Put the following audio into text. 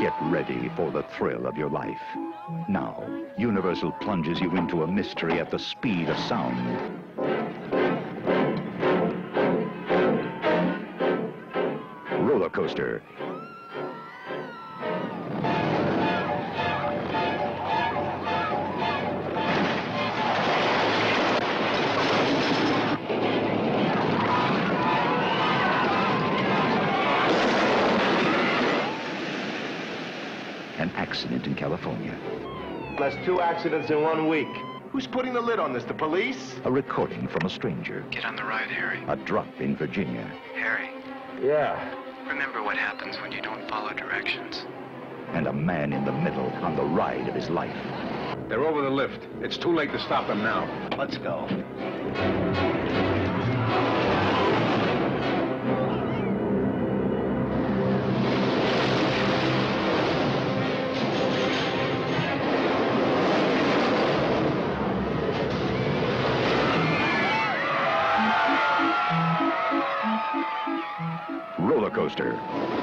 Get ready for the thrill of your life. Now, Universal plunges you into a mystery at the speed of sound. Roller coaster. An accident in California. That's two accidents in one week. Who's putting the lid on this? The police? A recording from a stranger. Get on the ride, Harry. A drop in Virginia. Harry, Yeah. remember what happens when you don't follow directions. And a man in the middle on the ride of his life. They're over the lift. It's too late to stop them now. Let's go. Roller coaster.